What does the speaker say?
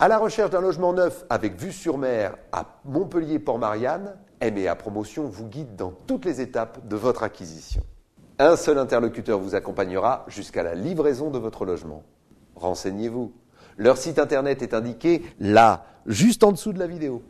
À la recherche d'un logement neuf avec vue sur mer à Montpellier-Port-Marianne, MA Promotion vous guide dans toutes les étapes de votre acquisition. Un seul interlocuteur vous accompagnera jusqu'à la livraison de votre logement. Renseignez-vous. Leur site internet est indiqué là, juste en dessous de la vidéo.